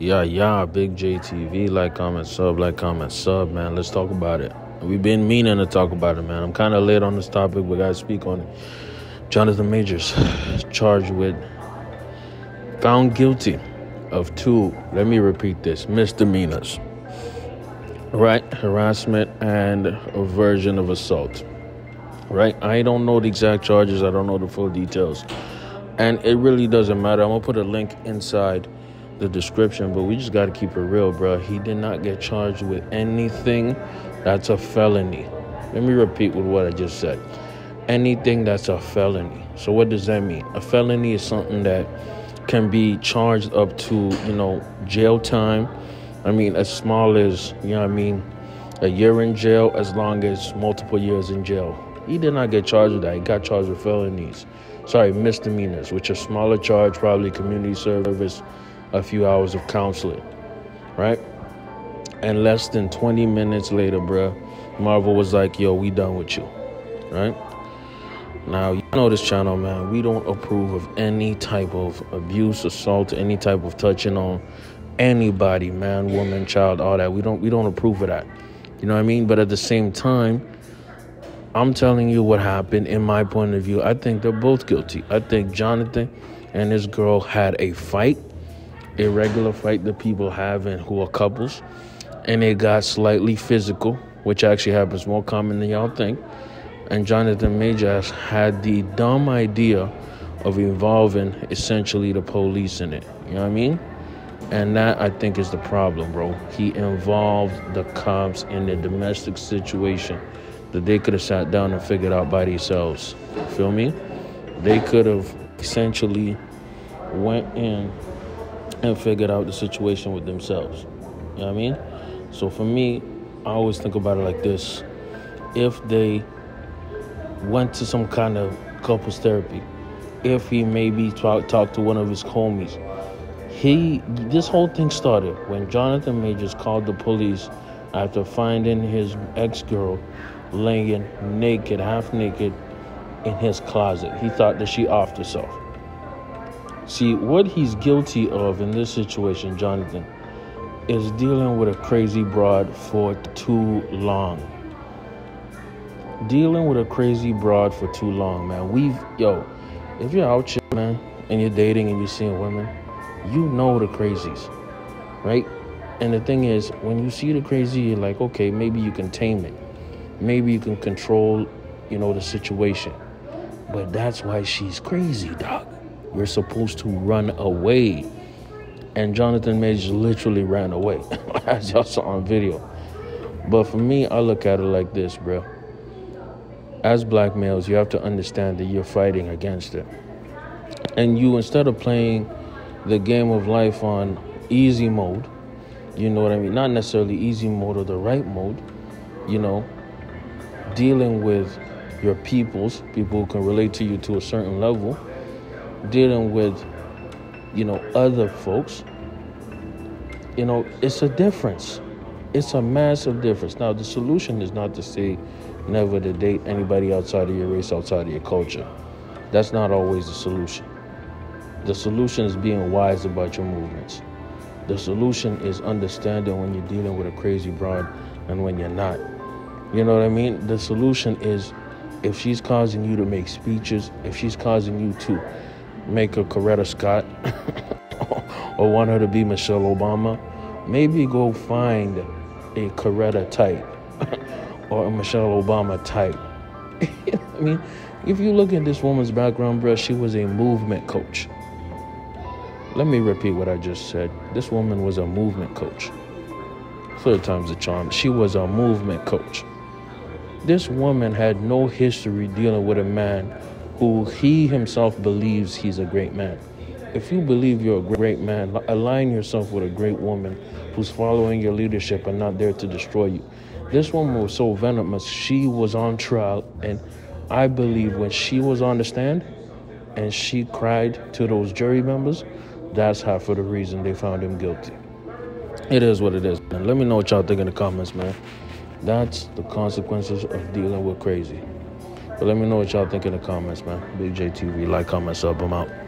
Yeah, yeah, big JTV, like, comment, sub, like, comment, sub, man. Let's talk about it. We've been meaning to talk about it, man. I'm kind of late on this topic, but gotta speak on it. Jonathan Majors, charged with, found guilty of two, let me repeat this, misdemeanors. Right? Harassment and a version of assault. Right? I don't know the exact charges, I don't know the full details. And it really doesn't matter. I'm gonna put a link inside the description, but we just got to keep it real, bro. He did not get charged with anything that's a felony. Let me repeat with what I just said. Anything that's a felony. So what does that mean? A felony is something that can be charged up to, you know, jail time. I mean, as small as, you know I mean, a year in jail, as long as multiple years in jail. He did not get charged with that. He got charged with felonies. Sorry, misdemeanors, which are smaller charge, probably community service, a few hours of counseling, right? And less than 20 minutes later, bruh, Marvel was like, yo, we done with you, right? Now, you know this channel, man. We don't approve of any type of abuse, assault, any type of touching on anybody, man, woman, child, all that. We don't we don't approve of that. You know what I mean? But at the same time, I'm telling you what happened in my point of view. I think they're both guilty. I think Jonathan and his girl had a fight irregular fight that people have and who are couples, and it got slightly physical, which actually happens more common than y'all think. And Jonathan Majors had the dumb idea of involving essentially the police in it. You know what I mean? And that I think is the problem, bro. He involved the cops in the domestic situation that they could have sat down and figured out by themselves. Feel me? They could have essentially went in and figured out the situation with themselves. You know what I mean? So for me, I always think about it like this. If they went to some kind of couples therapy, if he maybe talked talk to one of his homies, he this whole thing started when Jonathan Majors called the police after finding his ex-girl laying naked, half naked in his closet. He thought that she offed herself. See, what he's guilty of in this situation, Jonathan, is dealing with a crazy broad for too long. Dealing with a crazy broad for too long, man. We've, yo, if you're out here, man, and you're dating and you're seeing women, you know the crazies, right? And the thing is, when you see the crazy, you're like, okay, maybe you can tame it. Maybe you can control, you know, the situation. But that's why she's crazy, dog. You're supposed to run away. And Jonathan Majors literally ran away, as y'all saw on video. But for me, I look at it like this, bro. As black males, you have to understand that you're fighting against it. And you, instead of playing the game of life on easy mode, you know what I mean? Not necessarily easy mode or the right mode, you know, dealing with your peoples, people who can relate to you to a certain level, dealing with, you know, other folks, you know, it's a difference. It's a massive difference. Now, the solution is not to say never to date anybody outside of your race, outside of your culture. That's not always the solution. The solution is being wise about your movements. The solution is understanding when you're dealing with a crazy broad and when you're not. You know what I mean? The solution is if she's causing you to make speeches, if she's causing you to make a Coretta Scott or want her to be Michelle Obama, maybe go find a Coretta type or a Michelle Obama type. I mean, if you look at this woman's background, bro, she was a movement coach. Let me repeat what I just said. This woman was a movement coach. Third time's a charm. She was a movement coach. This woman had no history dealing with a man who he himself believes he's a great man. If you believe you're a great man, align yourself with a great woman who's following your leadership and not there to destroy you. This woman was so venomous, she was on trial, and I believe when she was on the stand and she cried to those jury members, that's half of the reason they found him guilty. It is what it is, man. Let me know what y'all think in the comments, man. That's the consequences of dealing with crazy. But let me know what y'all think in the comments, man. Big JTV, like, comment, sub, I'm out.